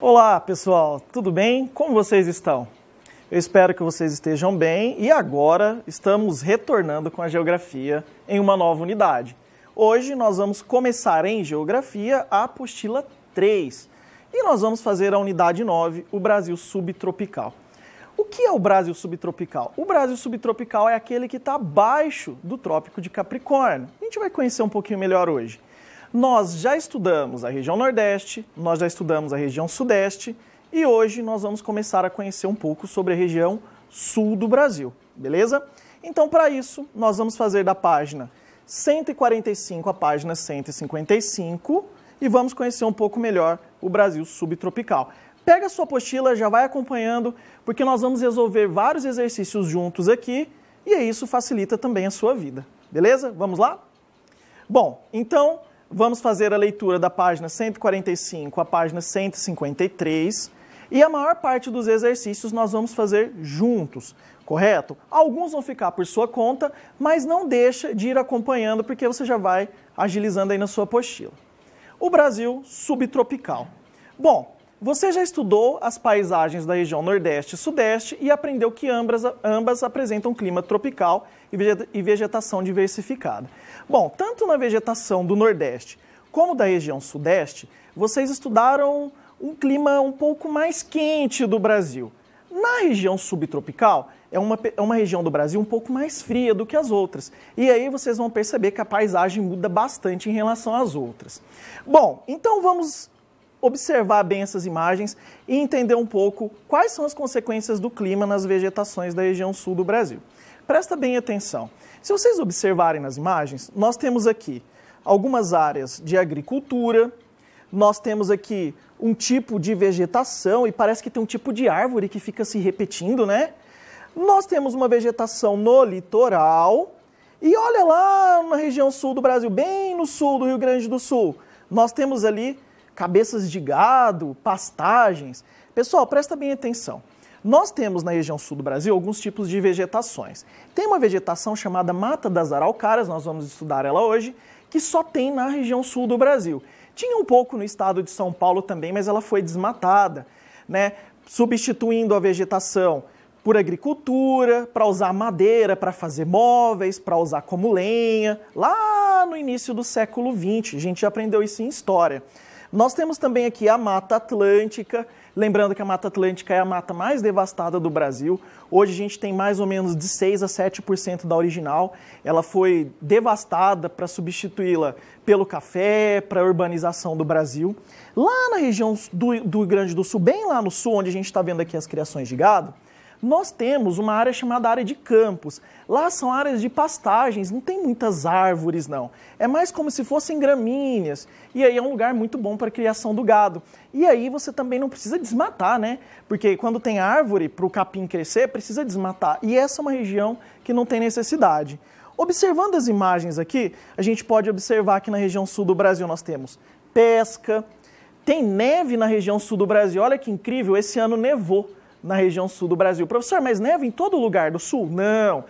Olá, pessoal, tudo bem? Como vocês estão? Eu espero que vocês estejam bem e agora estamos retornando com a geografia em uma nova unidade. Hoje nós vamos começar em geografia a apostila 3 e nós vamos fazer a unidade 9, o Brasil subtropical. O que é o Brasil subtropical? O Brasil subtropical é aquele que está abaixo do Trópico de Capricórnio. A gente vai conhecer um pouquinho melhor hoje. Nós já estudamos a região Nordeste, nós já estudamos a região Sudeste e hoje nós vamos começar a conhecer um pouco sobre a região Sul do Brasil, beleza? Então, para isso, nós vamos fazer da página 145 a página 155 e vamos conhecer um pouco melhor o Brasil subtropical. Pega a sua apostila, já vai acompanhando, porque nós vamos resolver vários exercícios juntos aqui e isso facilita também a sua vida. Beleza? Vamos lá? Bom, então vamos fazer a leitura da página 145 à página 153 e a maior parte dos exercícios nós vamos fazer juntos, correto? Alguns vão ficar por sua conta, mas não deixa de ir acompanhando porque você já vai agilizando aí na sua apostila. O Brasil subtropical. Bom, você já estudou as paisagens da região Nordeste e Sudeste e aprendeu que ambas, ambas apresentam clima tropical e vegetação diversificada. Bom, tanto na vegetação do Nordeste como da região Sudeste, vocês estudaram um clima um pouco mais quente do Brasil. Na região subtropical, é uma, é uma região do Brasil um pouco mais fria do que as outras. E aí vocês vão perceber que a paisagem muda bastante em relação às outras. Bom, então vamos observar bem essas imagens e entender um pouco quais são as consequências do clima nas vegetações da região sul do Brasil. Presta bem atenção. Se vocês observarem nas imagens, nós temos aqui algumas áreas de agricultura, nós temos aqui um tipo de vegetação e parece que tem um tipo de árvore que fica se repetindo, né? Nós temos uma vegetação no litoral e olha lá na região sul do Brasil, bem no sul do Rio Grande do Sul, nós temos ali cabeças de gado, pastagens. Pessoal, presta bem atenção. Nós temos na região sul do Brasil alguns tipos de vegetações. Tem uma vegetação chamada Mata das Araucárias, nós vamos estudar ela hoje, que só tem na região sul do Brasil. Tinha um pouco no estado de São Paulo também, mas ela foi desmatada, né? substituindo a vegetação por agricultura, para usar madeira para fazer móveis, para usar como lenha, lá no início do século XX. A gente já aprendeu isso em história. Nós temos também aqui a Mata Atlântica, lembrando que a Mata Atlântica é a mata mais devastada do Brasil. Hoje a gente tem mais ou menos de 6 a 7% da original. Ela foi devastada para substituí-la pelo café, para a urbanização do Brasil. Lá na região do, do Rio Grande do Sul, bem lá no sul, onde a gente está vendo aqui as criações de gado, nós temos uma área chamada área de campos. Lá são áreas de pastagens, não tem muitas árvores não. É mais como se fossem gramíneas. E aí é um lugar muito bom para a criação do gado. E aí você também não precisa desmatar, né? Porque quando tem árvore para o capim crescer, precisa desmatar. E essa é uma região que não tem necessidade. Observando as imagens aqui, a gente pode observar que na região sul do Brasil nós temos pesca, tem neve na região sul do Brasil. Olha que incrível, esse ano nevou na região sul do Brasil. Professor, mas neva em todo lugar do sul? Não.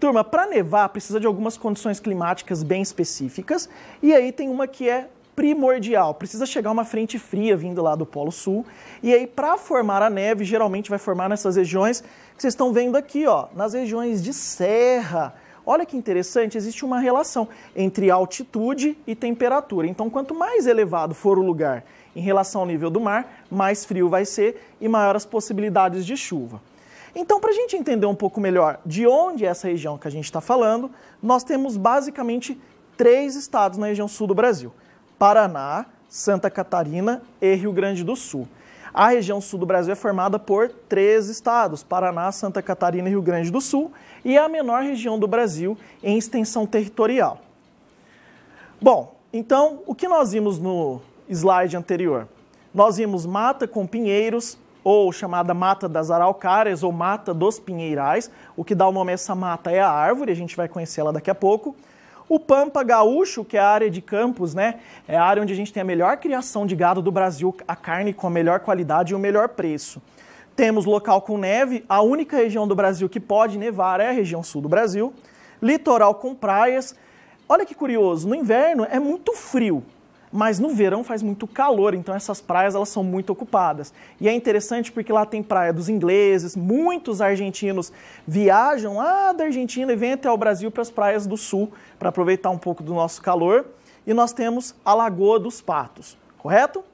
Turma, para nevar precisa de algumas condições climáticas bem específicas e aí tem uma que é primordial. Precisa chegar uma frente fria vindo lá do Polo Sul e aí para formar a neve geralmente vai formar nessas regiões que vocês estão vendo aqui, ó, nas regiões de serra. Olha que interessante, existe uma relação entre altitude e temperatura. Então, quanto mais elevado for o lugar em relação ao nível do mar, mais frio vai ser e maiores possibilidades de chuva. Então, para a gente entender um pouco melhor de onde é essa região que a gente está falando, nós temos basicamente três estados na região sul do Brasil: Paraná, Santa Catarina e Rio Grande do Sul. A região sul do Brasil é formada por três estados: Paraná, Santa Catarina e Rio Grande do Sul, e é a menor região do Brasil em extensão territorial. Bom, então o que nós vimos no, slide anterior. Nós vimos mata com pinheiros, ou chamada mata das araucárias, ou mata dos pinheirais. O que dá o nome a essa mata é a árvore, a gente vai conhecê-la daqui a pouco. O Pampa Gaúcho, que é a área de campos, né? É a área onde a gente tem a melhor criação de gado do Brasil, a carne com a melhor qualidade e o melhor preço. Temos local com neve, a única região do Brasil que pode nevar é a região sul do Brasil. Litoral com praias. Olha que curioso, no inverno é muito frio, mas no verão faz muito calor, então essas praias elas são muito ocupadas. E é interessante porque lá tem praia dos ingleses, muitos argentinos viajam lá da Argentina e vêm até o Brasil para as praias do sul para aproveitar um pouco do nosso calor. E nós temos a Lagoa dos Patos, correto?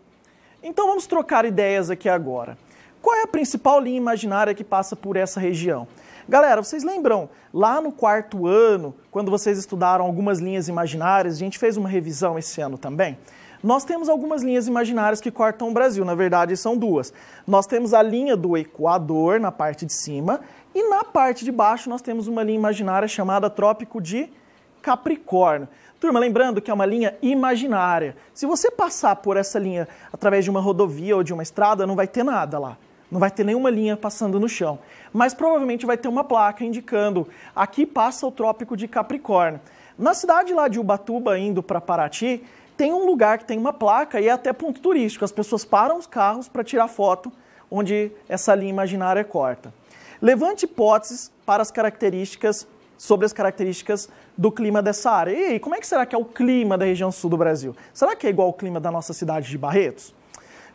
Então vamos trocar ideias aqui agora. Qual é a principal linha imaginária que passa por essa região? Galera, vocês lembram lá no quarto ano, quando vocês estudaram algumas linhas imaginárias, a gente fez uma revisão esse ano também? Nós temos algumas linhas imaginárias que cortam o Brasil, na verdade são duas. Nós temos a linha do Equador na parte de cima e na parte de baixo nós temos uma linha imaginária chamada Trópico de Capricórnio. Turma, lembrando que é uma linha imaginária. Se você passar por essa linha através de uma rodovia ou de uma estrada, não vai ter nada lá. Não vai ter nenhuma linha passando no chão. Mas provavelmente vai ter uma placa indicando aqui passa o Trópico de Capricórnio. Na cidade lá de Ubatuba, indo para Paraty, tem um lugar que tem uma placa e é até ponto turístico. As pessoas param os carros para tirar foto onde essa linha imaginária corta. Levante hipóteses para as características sobre as características do clima dessa área. E aí, como é que será que é o clima da região sul do Brasil? Será que é igual ao clima da nossa cidade de Barretos?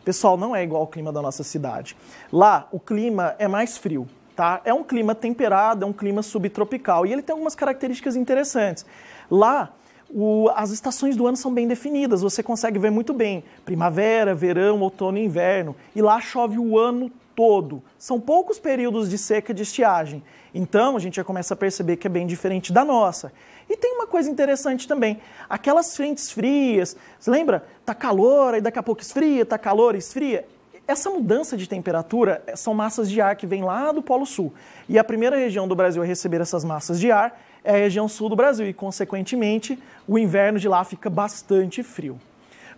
Pessoal, não é igual ao clima da nossa cidade. Lá, o clima é mais frio, tá? É um clima temperado, é um clima subtropical e ele tem algumas características interessantes. Lá, o, as estações do ano são bem definidas, você consegue ver muito bem primavera, verão, outono e inverno. E lá chove o ano todo. São poucos períodos de seca de estiagem. Então a gente já começa a perceber que é bem diferente da nossa. E tem uma coisa interessante também. Aquelas frentes frias, você lembra? Tá calor, aí daqui a pouco esfria, tá calor, esfria. Essa mudança de temperatura eh, são massas de ar que vêm lá do Polo Sul. E a primeira região do Brasil a receber essas massas de ar é a região sul do Brasil. E, consequentemente, o inverno de lá fica bastante frio.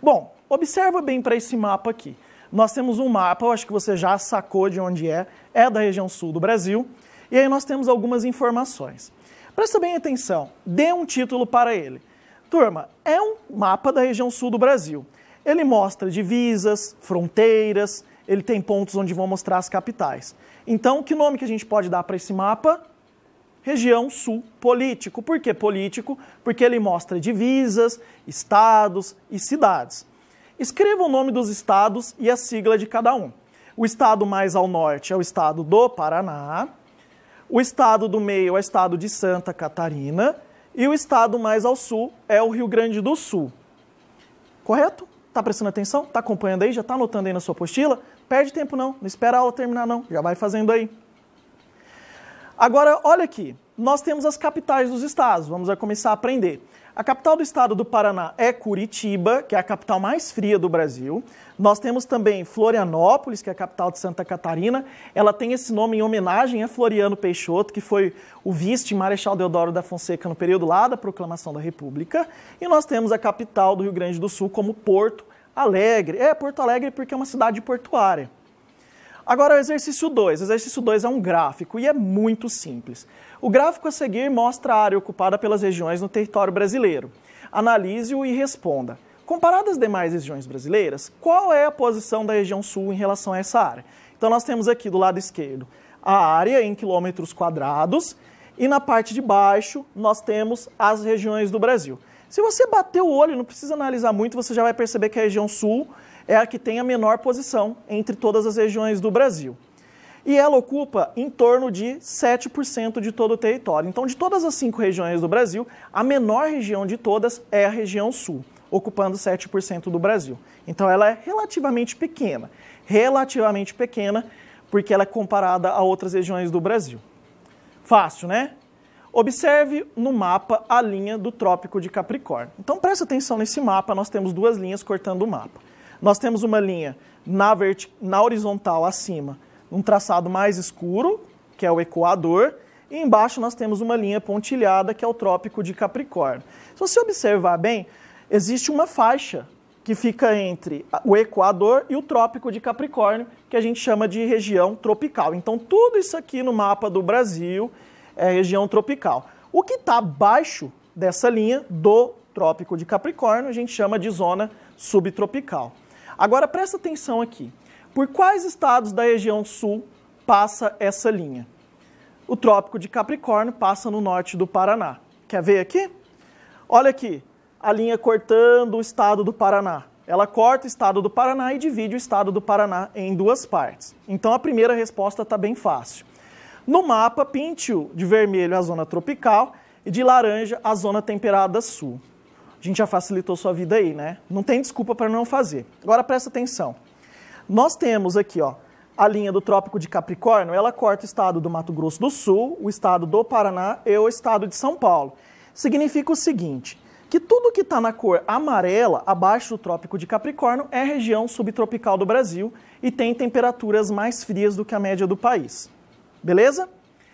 Bom, observa bem para esse mapa aqui. Nós temos um mapa, eu acho que você já sacou de onde é, é da região sul do Brasil. E aí nós temos algumas informações. Presta bem atenção, dê um título para ele. Turma, é um mapa da região sul do Brasil. Ele mostra divisas, fronteiras, ele tem pontos onde vão mostrar as capitais. Então, que nome que a gente pode dar para esse mapa? Região Sul Político. Por que político? Porque ele mostra divisas, estados e cidades. Escreva o nome dos estados e a sigla de cada um. O estado mais ao norte é o estado do Paraná, o estado do meio é o estado de Santa Catarina e o estado mais ao sul é o Rio Grande do Sul. Correto? Tá prestando atenção? Tá acompanhando aí? Já tá anotando aí na sua apostila? Perde tempo não, não espera a aula terminar não, já vai fazendo aí. Agora, olha aqui, nós temos as capitais dos estados, vamos começar a aprender. A capital do estado do Paraná é Curitiba, que é a capital mais fria do Brasil. Nós temos também Florianópolis, que é a capital de Santa Catarina. Ela tem esse nome em homenagem a Floriano Peixoto, que foi o vice Marechal Deodoro da Fonseca no período lá da proclamação da República. E nós temos a capital do Rio Grande do Sul como Porto Alegre. É Porto Alegre porque é uma cidade portuária. Agora, o exercício 2. O exercício 2 é um gráfico e é muito simples. O gráfico a seguir mostra a área ocupada pelas regiões no território brasileiro. Analise-o e responda. Comparado às demais regiões brasileiras, qual é a posição da região sul em relação a essa área? Então nós temos aqui do lado esquerdo a área em quilômetros quadrados e na parte de baixo nós temos as regiões do Brasil. Se você bater o olho, não precisa analisar muito, você já vai perceber que a região sul é a que tem a menor posição entre todas as regiões do Brasil e ela ocupa em torno de 7% de todo o território. Então, de todas as cinco regiões do Brasil, a menor região de todas é a região sul, ocupando 7% do Brasil. Então, ela é relativamente pequena. Relativamente pequena, porque ela é comparada a outras regiões do Brasil. Fácil, né? Observe no mapa a linha do Trópico de Capricórnio. Então, preste atenção nesse mapa, nós temos duas linhas cortando o mapa. Nós temos uma linha na, na horizontal acima, um traçado mais escuro, que é o Equador, e embaixo nós temos uma linha pontilhada, que é o Trópico de Capricórnio. Se você observar bem, existe uma faixa que fica entre o Equador e o Trópico de Capricórnio, que a gente chama de região tropical. Então, tudo isso aqui no mapa do Brasil é região tropical. O que está abaixo dessa linha do Trópico de Capricórnio, a gente chama de zona subtropical. Agora, presta atenção aqui. Por quais estados da região sul passa essa linha? O Trópico de Capricórnio passa no norte do Paraná. Quer ver aqui? Olha aqui, a linha cortando o estado do Paraná? Ela corta o estado do Paraná e divide o estado do Paraná em duas partes. Então a primeira resposta está bem fácil. No mapa, pinte-o de vermelho a zona tropical e de laranja a zona temperada sul. A gente já facilitou sua vida aí, né? Não tem desculpa para não fazer. Agora presta atenção. Nós temos aqui, ó, a linha do Trópico de Capricórnio, ela corta o estado do Mato Grosso do Sul, o estado do Paraná e o estado de São Paulo. Significa o seguinte: que tudo que está na cor amarela, abaixo do Trópico de Capricórnio, é região subtropical do Brasil e tem temperaturas mais frias do que a média do país. Beleza?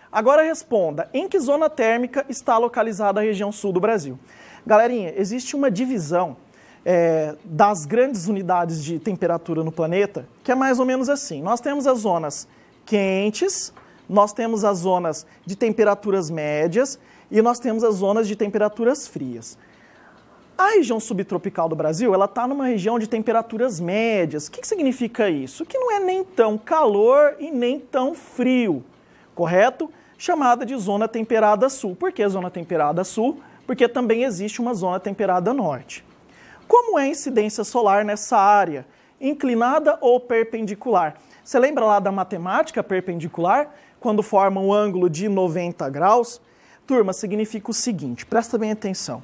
Agora responda: em que zona térmica está localizada a região sul do Brasil? Galerinha, existe uma divisão é, das grandes unidades de temperatura no planeta que é mais ou menos assim. Nós temos as zonas quentes, nós temos as zonas de temperaturas médias e nós temos as zonas de temperaturas frias. A região subtropical do Brasil, ela está numa região de temperaturas médias. O que, que significa isso? Que não é nem tão calor e nem tão frio, correto? Chamada de zona temperada sul. Por que zona temperada sul? Porque também existe uma zona temperada norte. Como é a incidência solar nessa área? Inclinada ou perpendicular? Você lembra lá da matemática perpendicular? Quando forma um ângulo de 90 graus? Turma, significa o seguinte, presta bem atenção.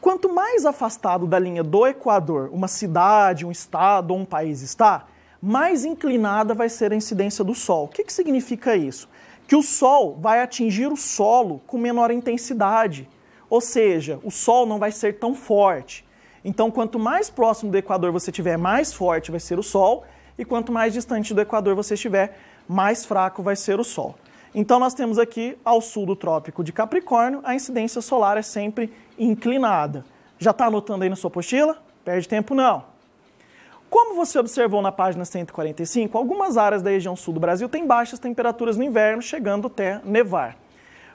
Quanto mais afastado da linha do Equador uma cidade, um estado ou um país está, mais inclinada vai ser a incidência do Sol. O que, que significa isso? Que o Sol vai atingir o solo com menor intensidade, ou seja, o Sol não vai ser tão forte. Então, quanto mais próximo do Equador você estiver, mais forte vai ser o Sol, e quanto mais distante do Equador você estiver, mais fraco vai ser o Sol. Então, nós temos aqui, ao sul do Trópico de Capricórnio, a incidência solar é sempre inclinada. Já está anotando aí na sua apostila? Perde tempo não. Como você observou na página 145, algumas áreas da região sul do Brasil têm baixas temperaturas no inverno, chegando até nevar.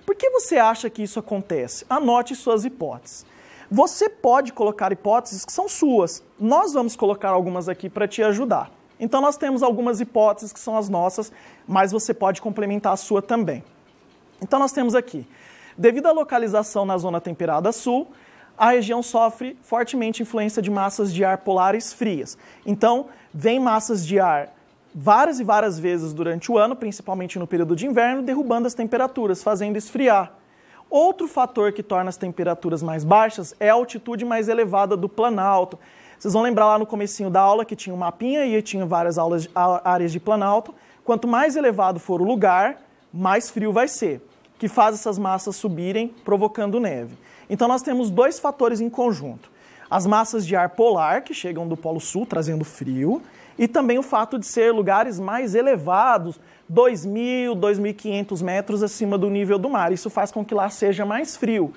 Por que você acha que isso acontece? Anote suas hipóteses. Você pode colocar hipóteses que são suas. Nós vamos colocar algumas aqui para te ajudar. Então, nós temos algumas hipóteses que são as nossas, mas você pode complementar a sua também. Então, nós temos aqui Devido à localização na zona temperada sul, a região sofre fortemente influência de massas de ar polares frias. Então, vem massas de ar várias e várias vezes durante o ano, principalmente no período de inverno, derrubando as temperaturas, fazendo esfriar. Outro fator que torna as temperaturas mais baixas é a altitude mais elevada do Planalto. Vocês vão lembrar lá no comecinho da aula que tinha um mapinha e tinha várias aulas, áreas de Planalto. Quanto mais elevado for o lugar, mais frio vai ser que faz essas massas subirem, provocando neve. Então nós temos dois fatores em conjunto. As massas de ar polar, que chegam do Polo Sul, trazendo frio, e também o fato de ser lugares mais elevados, 2.000, 2.500 metros acima do nível do mar. Isso faz com que lá seja mais frio.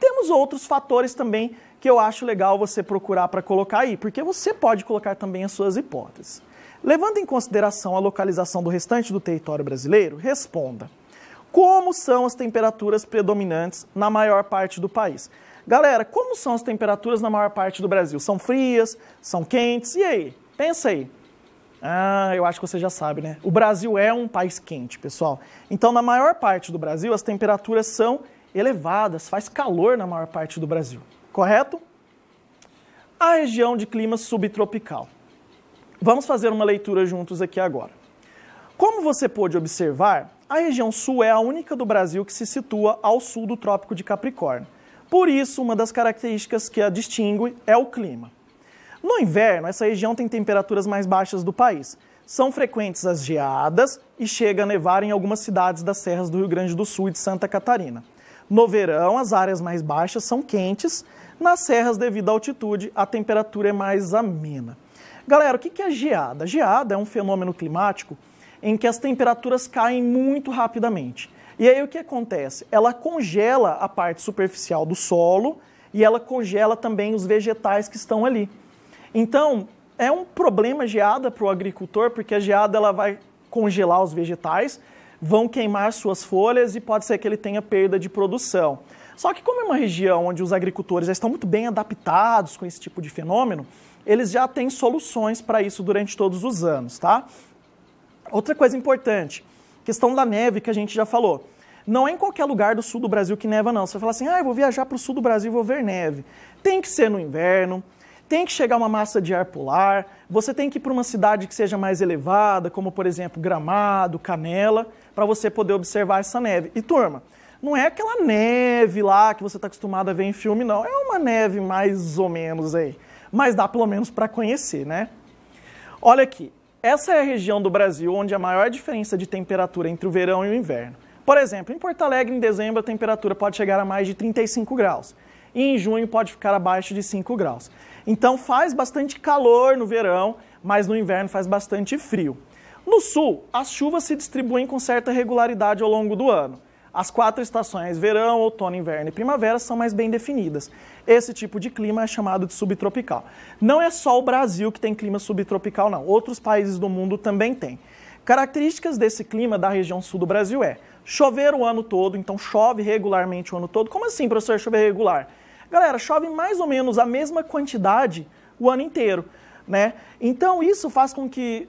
Temos outros fatores também que eu acho legal você procurar para colocar aí, porque você pode colocar também as suas hipóteses. Levando em consideração a localização do restante do território brasileiro, responda como são as temperaturas predominantes na maior parte do país. Galera, como são as temperaturas na maior parte do Brasil? São frias? São quentes? E aí? Pensa aí. Ah, eu acho que você já sabe, né? O Brasil é um país quente, pessoal. Então, na maior parte do Brasil, as temperaturas são elevadas, faz calor na maior parte do Brasil, correto? A região de clima subtropical. Vamos fazer uma leitura juntos aqui agora. Como você pôde observar, a região sul é a única do Brasil que se situa ao sul do Trópico de Capricórnio. Por isso, uma das características que a distingue é o clima. No inverno, essa região tem temperaturas mais baixas do país. São frequentes as geadas e chega a nevar em algumas cidades das serras do Rio Grande do Sul e de Santa Catarina. No verão, as áreas mais baixas são quentes. Nas serras, devido à altitude, a temperatura é mais amena. Galera, o que é geada? Geada é um fenômeno climático em que as temperaturas caem muito rapidamente. E aí o que acontece? Ela congela a parte superficial do solo e ela congela também os vegetais que estão ali. Então, é um problema geada para o agricultor, porque a geada ela vai congelar os vegetais, vão queimar suas folhas e pode ser que ele tenha perda de produção. Só que como é uma região onde os agricultores já estão muito bem adaptados com esse tipo de fenômeno, eles já têm soluções para isso durante todos os anos, tá? Outra coisa importante, questão da neve que a gente já falou. não é em qualquer lugar do sul do Brasil que neva, não. Você fala assim, ah, eu vou viajar para o sul do Brasil e vou ver neve. Tem que ser no inverno, tem que chegar uma massa de ar polar, você tem que ir para uma cidade que seja mais elevada, como por exemplo Gramado, Canela, para você poder observar essa neve. E turma, não é aquela neve lá que você está acostumado a ver em filme, não. É uma neve mais ou menos aí. Mas dá pelo menos para conhecer, né? Olha aqui, essa é a região do Brasil onde a maior diferença de temperatura entre o verão e o inverno. Por exemplo, em Porto Alegre, em dezembro, a temperatura pode chegar a mais de 35 graus. E em junho pode ficar abaixo de 5 graus. Então faz bastante calor no verão, mas no inverno faz bastante frio. No sul, as chuvas se distribuem com certa regularidade ao longo do ano. As quatro estações, verão, outono, inverno e primavera, são mais bem definidas. Esse tipo de clima é chamado de subtropical. Não é só o Brasil que tem clima subtropical, não. Outros países do mundo também têm. Características desse clima da região sul do Brasil é chover o ano todo, então chove regularmente o ano todo. Como assim, professor, chover regular? Galera, chove mais ou menos a mesma quantidade o ano inteiro, né? Então isso faz com que,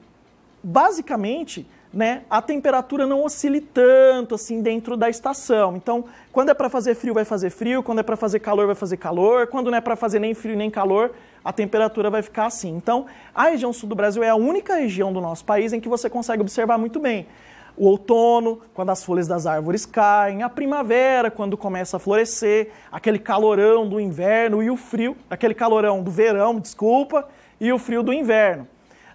basicamente, né, a temperatura não oscile tanto assim dentro da estação. Então, quando é para fazer frio, vai fazer frio, quando é para fazer calor, vai fazer calor, quando não é para fazer nem frio nem calor, a temperatura vai ficar assim. Então, a região sul do Brasil é a única região do nosso país em que você consegue observar muito bem o outono, quando as folhas das árvores caem, a primavera, quando começa a florescer, aquele calorão do inverno e o frio, aquele calorão do verão, desculpa, e o frio do inverno.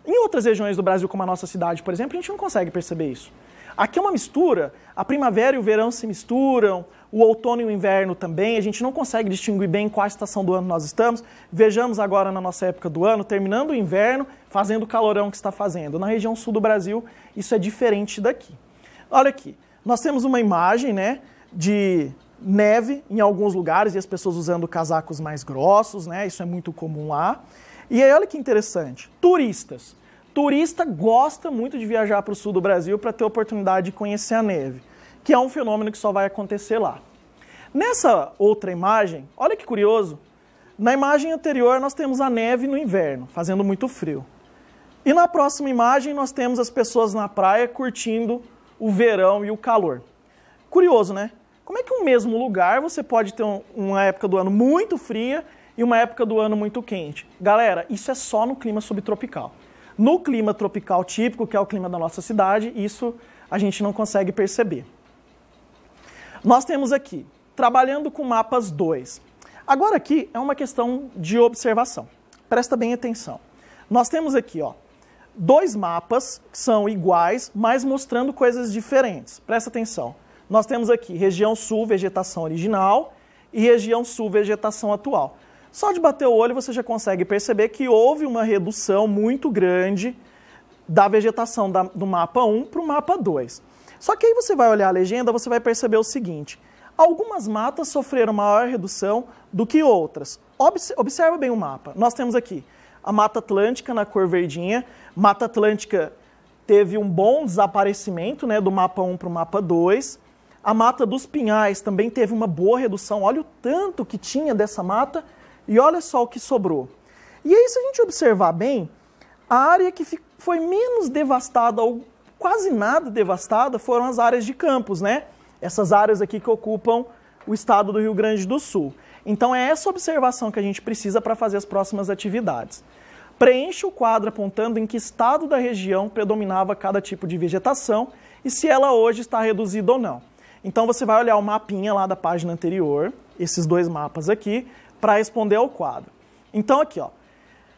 Em outras regiões do Brasil, como a nossa cidade, por exemplo, a gente não consegue perceber isso. Aqui é uma mistura, a primavera e o verão se misturam, o outono e o inverno também, a gente não consegue distinguir bem qual estação do ano nós estamos. Vejamos agora na nossa época do ano, terminando o inverno, fazendo o calorão que está fazendo. Na região sul do Brasil, isso é diferente daqui. Olha aqui, nós temos uma imagem né, de neve em alguns lugares e as pessoas usando casacos mais grossos, né? Isso é muito comum lá. E aí, olha que interessante: turistas. Turista gosta muito de viajar para o sul do Brasil para ter a oportunidade de conhecer a neve, que é um fenômeno que só vai acontecer lá. Nessa outra imagem, olha que curioso. Na imagem anterior, nós temos a neve no inverno, fazendo muito frio. E na próxima imagem, nós temos as pessoas na praia curtindo o verão e o calor. Curioso, né? Como é que um mesmo lugar você pode ter uma época do ano muito fria e uma época do ano muito quente. Galera, isso é só no clima subtropical. No clima tropical típico, que é o clima da nossa cidade, isso a gente não consegue perceber. Nós temos aqui, trabalhando com mapas 2. Agora aqui é uma questão de observação. Presta bem atenção. Nós temos aqui, ó, dois mapas que são iguais, mas mostrando coisas diferentes. Presta atenção. Nós temos aqui região sul, vegetação original, e região sul, vegetação atual. Só de bater o olho você já consegue perceber que houve uma redução muito grande da vegetação da, do mapa 1 para o mapa 2. Só que aí você vai olhar a legenda, você vai perceber o seguinte: algumas matas sofreram maior redução do que outras. Observa bem o mapa. Nós temos aqui a Mata Atlântica na cor verdinha. Mata Atlântica teve um bom desaparecimento né, do mapa 1 para o mapa 2. A Mata dos Pinhais também teve uma boa redução. Olha o tanto que tinha dessa mata e olha só o que sobrou. E aí, se a gente observar bem, a área que foi menos devastada, ou quase nada devastada, foram as áreas de campos, né? Essas áreas aqui que ocupam o estado do Rio Grande do Sul. Então é essa observação que a gente precisa para fazer as próximas atividades. Preencha o quadro apontando em que estado da região predominava cada tipo de vegetação e se ela hoje está reduzida ou não. Então você vai olhar o mapinha lá da página anterior, esses dois mapas aqui, para responder ao quadro. Então aqui, ó,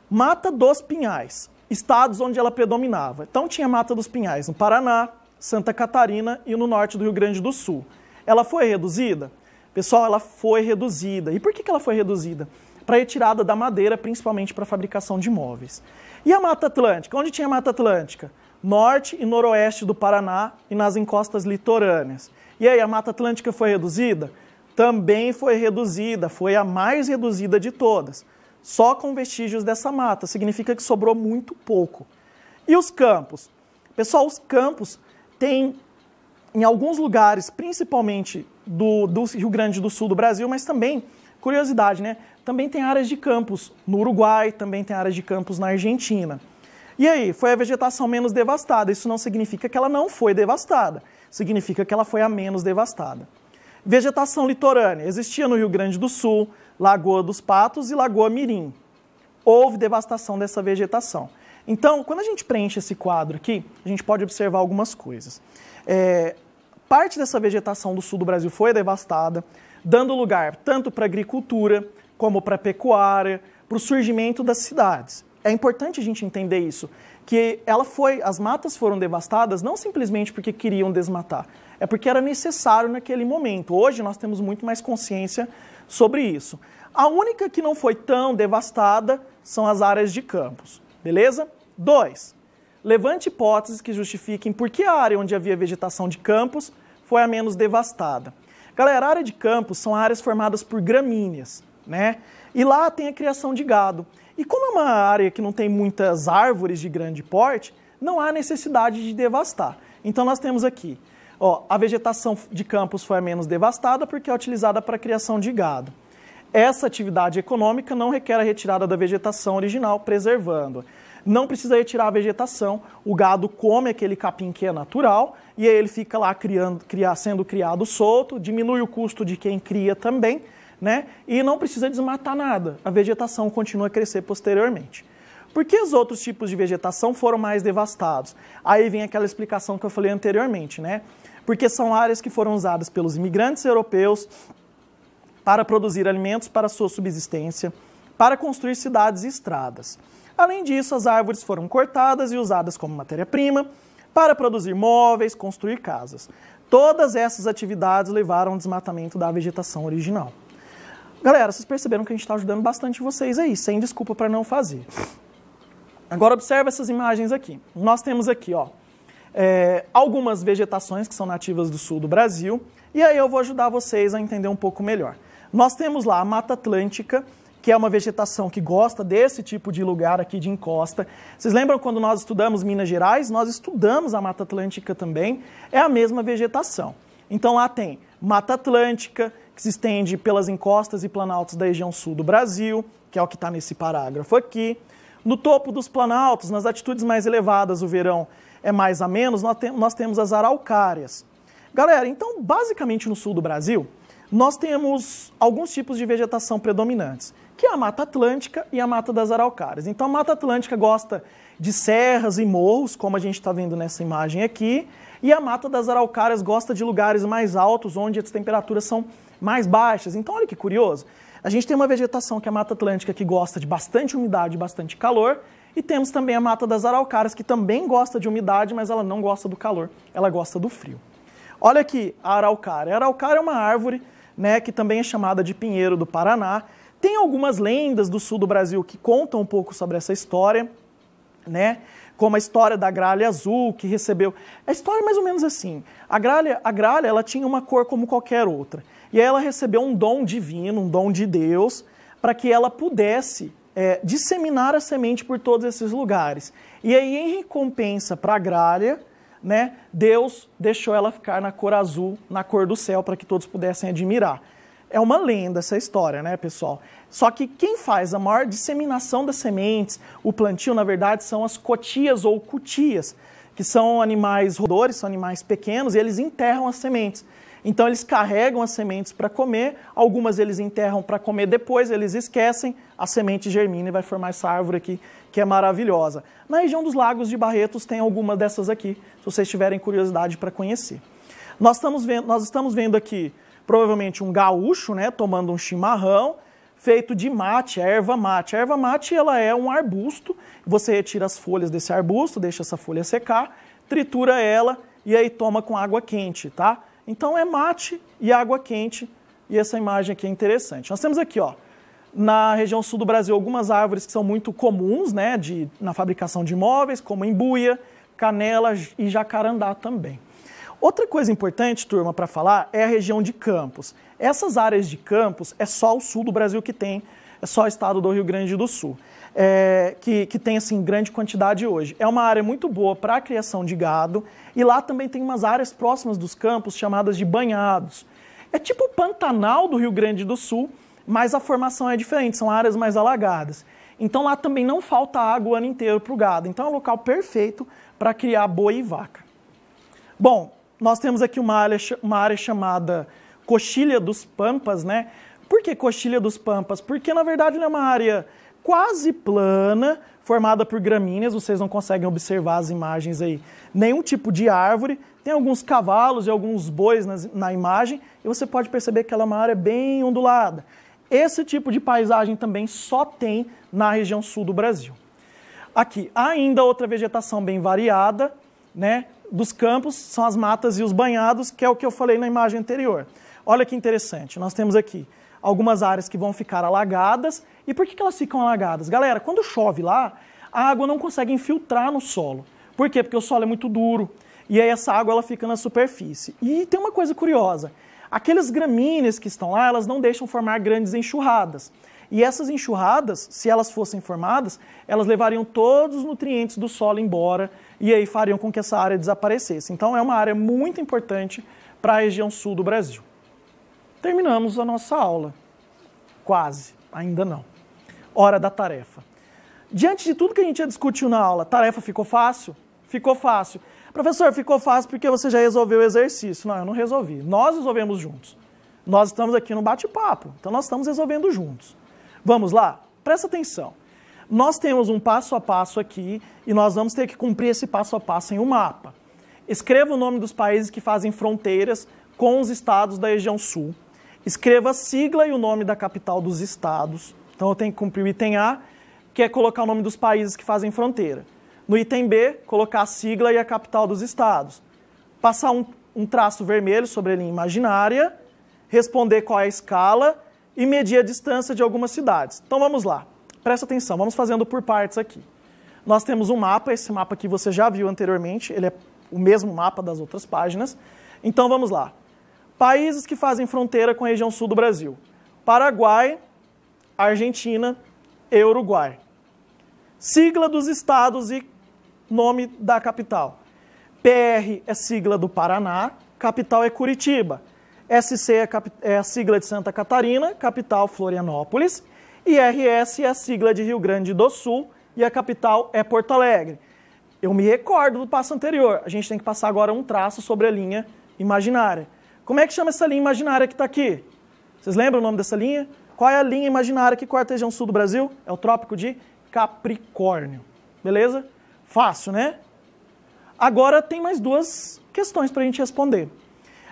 Mata dos Pinhais, estados onde ela predominava. Então tinha Mata dos Pinhais no Paraná, Santa Catarina e no norte do Rio Grande do Sul. Ela foi reduzida? Pessoal, ela foi reduzida. E por que, que ela foi reduzida? Para retirada da madeira, principalmente para fabricação de móveis. E a Mata Atlântica? Onde tinha Mata Atlântica? Norte e noroeste do Paraná e nas encostas litorâneas. E aí, a Mata Atlântica foi reduzida? também foi reduzida, foi a mais reduzida de todas. Só com vestígios dessa mata, significa que sobrou muito pouco. E os campos? Pessoal, os campos têm em alguns lugares, principalmente do, do, Rio Grande do Sul do Brasil, mas também, curiosidade, né? Também tem áreas de campos no Uruguai, também tem áreas de campos na Argentina. E aí, foi a vegetação menos devastada. Isso não significa que ela não foi devastada, significa que ela foi a menos devastada. Vegetação litorânea. Existia no Rio Grande do Sul, Lagoa dos Patos e Lagoa Mirim. Houve devastação dessa vegetação. Então, quando a gente preenche esse quadro aqui, a gente pode observar algumas coisas. É, parte dessa vegetação do sul do Brasil foi devastada, dando lugar tanto para agricultura como para pecuária, para o surgimento das cidades. É importante a gente entender isso, que ela foi, as matas foram devastadas não simplesmente porque queriam desmatar, é porque era necessário naquele momento. Hoje nós temos muito mais consciência sobre isso. A única que não foi tão devastada são as áreas de campos, beleza? Dois, levante hipóteses que justifiquem por que a área onde havia vegetação de campos foi a menos devastada. Galera, a área de campos são áreas formadas por gramíneas, né? E lá tem a criação de gado. E como é uma área que não tem muitas árvores de grande porte, não há necessidade de devastar. Então nós temos aqui, ó, a vegetação de campos foi a menos devastada porque é utilizada para a criação de gado. Essa atividade econômica não requer a retirada da vegetação original, preservando. Não precisa retirar a vegetação, o gado come aquele capim que é natural e aí ele fica lá criando, sendo criado solto, diminui o custo de quem cria também, né? E não precisa desmatar nada, a vegetação continua a crescer posteriormente. Por que os outros tipos de vegetação foram mais devastados? Aí vem aquela explicação que eu falei anteriormente, né? Porque são áreas que foram usadas pelos imigrantes europeus para produzir alimentos para sua subsistência, para construir cidades e estradas. Além disso, as árvores foram cortadas e usadas como matéria-prima para produzir móveis, construir casas. Todas essas atividades levaram ao desmatamento da vegetação original. Galera, vocês perceberam que a gente está ajudando bastante vocês aí, sem desculpa para não fazer. Agora observe essas imagens aqui. Nós temos aqui, ó, é, algumas vegetações que são nativas do sul do Brasil, e aí eu vou ajudar vocês a entender um pouco melhor. Nós temos lá a Mata Atlântica, que é uma vegetação que gosta desse tipo de lugar aqui de encosta. Vocês lembram quando nós estudamos Minas Gerais? Nós estudamos a Mata Atlântica também, é a mesma vegetação. Então lá tem Mata Atlântica, que se estende pelas encostas e planaltos da região sul do Brasil, que é o que está nesse parágrafo aqui. No topo dos planaltos, nas altitudes mais elevadas, o verão é mais a menos, nós temos as araucárias. Galera, então, basicamente no sul do Brasil, nós temos alguns tipos de vegetação predominantes, que é a Mata Atlântica e a Mata das Araucárias. Então, a Mata Atlântica gosta de serras e morros, como a gente está vendo nessa imagem aqui, e a Mata das Araucárias gosta de lugares mais altos, onde as temperaturas são mais baixas. Então, olha que curioso. A gente tem uma vegetação que é a Mata Atlântica, que gosta de bastante umidade e bastante calor, e temos também a Mata das Araucárias, que também gosta de umidade, mas ela não gosta do calor, ela gosta do frio. Olha aqui a araucária. A araucária é uma árvore né, que também é chamada de pinheiro do Paraná. Tem algumas lendas do sul do Brasil que contam um pouco sobre essa história, né? Como a história da gralha azul que recebeu. A história é mais ou menos assim. A gralha, a gralha ela tinha uma cor como qualquer outra. E aí ela recebeu um dom divino, um dom de Deus, para que ela pudesse é, disseminar a semente por todos esses lugares. E aí, em recompensa para a gralha, né, Deus deixou ela ficar na cor azul, na cor do céu, para que todos pudessem admirar. É uma lenda essa história, né, pessoal? Só que quem faz a maior disseminação das sementes, o plantio, na verdade, são as cotias ou cutias, que são animais rodores, são animais pequenos, e eles enterram as sementes. Então eles carregam as sementes para comer, algumas eles enterram para comer depois, eles esquecem, a semente germina e vai formar essa árvore aqui, que é maravilhosa. Na região dos Lagos de Barretos tem alguma dessas aqui, se vocês tiverem curiosidade para conhecer. Nós estamos, vendo, nós estamos vendo aqui, provavelmente, um gaúcho, né, tomando um chimarrão, feito de mate, erva mate. A erva mate ela é um arbusto, você retira as folhas desse arbusto, deixa essa folha secar, tritura ela e aí toma com água quente, tá? Então é mate e água quente, e essa imagem aqui é interessante. Nós temos aqui, ó, na região sul do Brasil, algumas árvores que são muito comuns né, de, na fabricação de móveis, como embuia, canela e jacarandá também. Outra coisa importante, turma, para falar é a região de campos. Essas áreas de campos é só o sul do Brasil que tem, é só o estado do Rio Grande do Sul, é, que, que tem assim grande quantidade hoje. É uma área muito boa para a criação de gado e lá também tem umas áreas próximas dos campos chamadas de banhados. É tipo o Pantanal do Rio Grande do Sul, mas a formação é diferente, são áreas mais alagadas. Então lá também não falta água o ano inteiro para o gado. Então é um local perfeito para criar boi e vaca. Bom, nós temos aqui uma área, uma área chamada Coxilha dos Pampas, né? Por que Coxilha dos Pampas? Porque na verdade é uma área quase plana, formada por gramíneas, vocês não conseguem observar as imagens aí, nenhum tipo de árvore, tem alguns cavalos e alguns bois na, na imagem, e você pode perceber que ela é uma área bem ondulada. Esse tipo de paisagem também só tem na região sul do Brasil. Aqui, ainda outra vegetação bem variada, né? Dos campos são as matas e os banhados, que é o que eu falei na imagem anterior. Olha que interessante, nós temos aqui algumas áreas que vão ficar alagadas. E por que, que elas ficam alagadas? Galera, quando chove lá, a água não consegue infiltrar no solo. Por quê? Porque o solo é muito duro. E aí essa água ela fica na superfície. E tem uma coisa curiosa. Aquelas gramíneas que estão lá, elas não deixam formar grandes enxurradas. E essas enxurradas, se elas fossem formadas, elas levariam todos os nutrientes do solo embora e aí fariam com que essa área desaparecesse. Então é uma área muito importante para a região sul do Brasil. Terminamos a nossa aula. Quase, ainda não. Hora da tarefa. Diante de tudo que a gente já discutiu na aula, tarefa ficou fácil? Ficou fácil. Professor, ficou fácil porque você já resolveu o exercício. Não, eu não resolvi. Nós resolvemos juntos. Nós estamos aqui no bate-papo, então nós estamos resolvendo juntos. Vamos lá? Presta atenção. Nós temos um passo a passo aqui e nós vamos ter que cumprir esse passo a passo em um mapa. Escreva o nome dos países que fazem fronteiras com os estados da região sul. Escreva a sigla e o nome da capital dos estados. Então eu tenho que cumprir o item A, que é colocar o nome dos países que fazem fronteira. No item B, colocar a sigla e a capital dos estados. Passar um, um traço vermelho sobre a linha imaginária, responder qual é a escala e medir a distância de algumas cidades. Então vamos lá. Presta atenção, vamos fazendo por partes aqui. Nós temos um mapa, esse mapa aqui você já viu anteriormente, ele é o mesmo mapa das outras páginas. Então vamos lá. Países que fazem fronteira com a região sul do Brasil: Paraguai, Argentina e Uruguai. Sigla dos estados e nome da capital. PR é sigla do Paraná, capital é Curitiba. SC é, é a sigla de Santa Catarina, capital Florianópolis. E RS é a sigla de Rio Grande do Sul e a capital é Porto Alegre. Eu me recordo do passo anterior. A gente tem que passar agora um traço sobre a linha imaginária. Como é que chama essa linha imaginária que está aqui? Vocês lembram o nome dessa linha? Qual é a linha imaginária que corta a região sul do Brasil? É o Trópico de Capricórnio. Beleza? Fácil, né? Agora tem mais duas questões para a gente responder.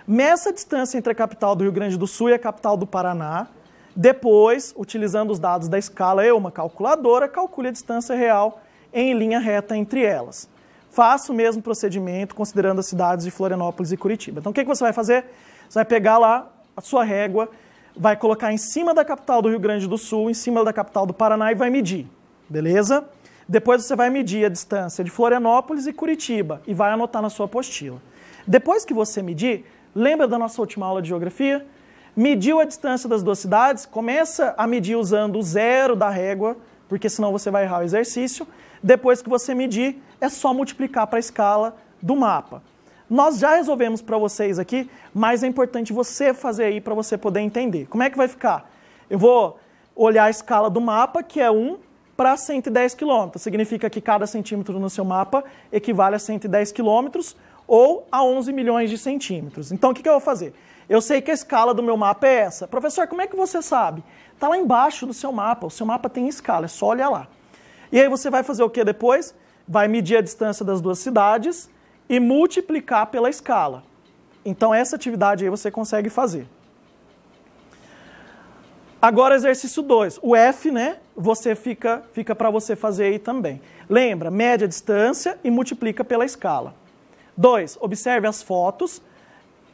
Meça a distância entre a capital do Rio Grande do Sul e a capital do Paraná. Depois, utilizando os dados da escala e uma calculadora, calcule a distância real em linha reta entre elas. Faça o mesmo procedimento considerando as cidades de Florianópolis e Curitiba. Então o que, que você vai fazer? Você vai pegar lá a sua régua, vai colocar em cima da capital do Rio Grande do Sul, em cima da capital do Paraná e vai medir. Beleza? Depois você vai medir a distância de Florianópolis e Curitiba e vai anotar na sua apostila. Depois que você medir, lembra da nossa última aula de geografia? Mediu a distância das duas cidades, começa a medir usando o zero da régua, porque senão você vai errar o exercício. Depois que você medir, é só multiplicar para a escala do mapa. Nós já resolvemos para vocês aqui, mas é importante você fazer aí para você poder entender. Como é que vai ficar? Eu vou olhar a escala do mapa, que é 1 para 110 quilômetros. Significa que cada centímetro no seu mapa equivale a 110 quilômetros ou a 11 milhões de centímetros. Então, o que, que eu vou fazer? Eu sei que a escala do meu mapa é essa. Professor, como é que você sabe? Está lá embaixo do seu mapa. O seu mapa tem escala, é só olhar lá. E aí você vai fazer o que depois? vai medir a distância das duas cidades e multiplicar pela escala. Então essa atividade aí você consegue fazer. Agora exercício 2. O F, né? Você fica fica para você fazer aí também. Lembra, mede a distância e multiplica pela escala. 2. Observe as fotos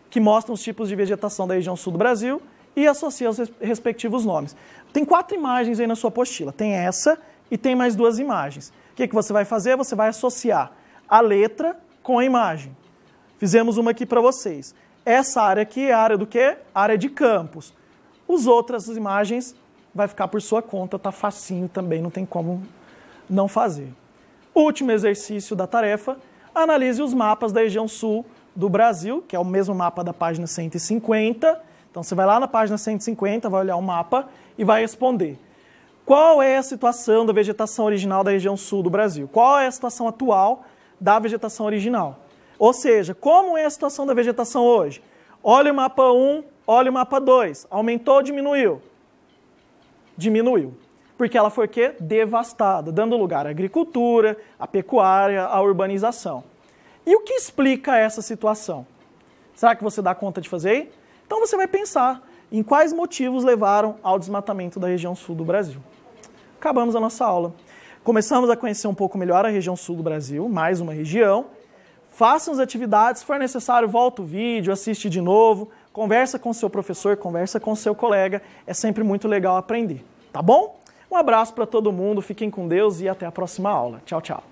que mostram os tipos de vegetação da região sul do Brasil e associe os respectivos nomes. Tem quatro imagens aí na sua apostila. Tem essa e tem mais duas imagens. O que, que você vai fazer? Você vai associar a letra com a imagem. Fizemos uma aqui para vocês. Essa área aqui é a área do quê? Área de campos. Os outras imagens vai ficar por sua conta, tá facinho também, não tem como não fazer. Último exercício da tarefa, analise os mapas da região sul do Brasil, que é o mesmo mapa da página 150. Então você vai lá na página 150, vai olhar o mapa e vai responder qual é a situação da vegetação original da região sul do Brasil? Qual é a situação atual da vegetação original? Ou seja, como é a situação da vegetação hoje? Olha o mapa 1, olha o mapa 2. Aumentou ou diminuiu? Diminuiu. Porque ela foi que devastada, dando lugar à agricultura, à pecuária, à urbanização. E o que explica essa situação? Será que você dá conta de fazer? Então você vai pensar em quais motivos levaram ao desmatamento da região sul do Brasil. Acabamos a nossa aula. Começamos a conhecer um pouco melhor a região sul do Brasil, mais uma região. Façam as atividades, se for necessário, volta o vídeo, assiste de novo, conversa com seu professor, conversa com seu colega, é sempre muito legal aprender, tá bom? Um abraço para todo mundo, fiquem com Deus e até a próxima aula. Tchau, tchau.